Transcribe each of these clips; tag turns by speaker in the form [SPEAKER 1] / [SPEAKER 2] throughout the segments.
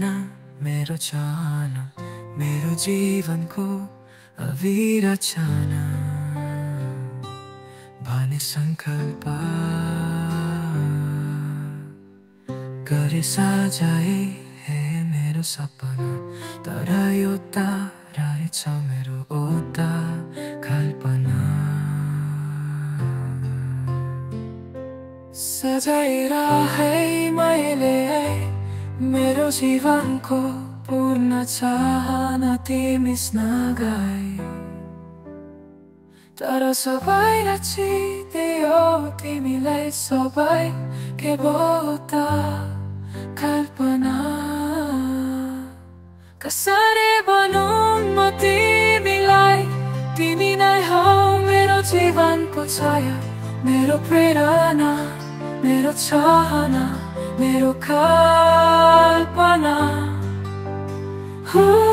[SPEAKER 1] कल्पना मेरो चाहना मेरो जीवनको अविरत छाना भने सङ्कल्प गरे साझाए हे मेरो सपना। तर यो रहेछ मेरो ओता कल्पना। सजाएर है मैले मेरो जीवनको पूर्ण चाहना तिमिस नगाई। तर सबै रचिदियो तिमीलाई सबै के बहुत कल्पना। कसरी भनौँ म तिमीलाई तिमी नै हौ मेरो जीवनको छाया मेरो प्रेरणा मेरो चाहना। मेरो कल्पना कल्पना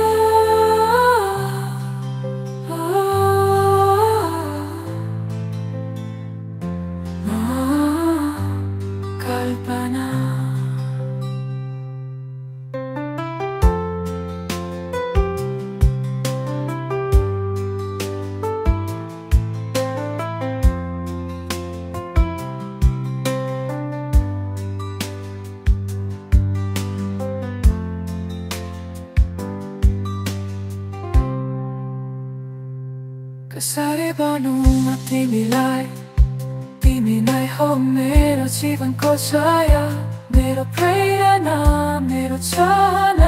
[SPEAKER 1] कसरी म तिमीलाई तिमी नै हो मेरो जीवनको छाया मेरो प्रेरणा मेरो चाहना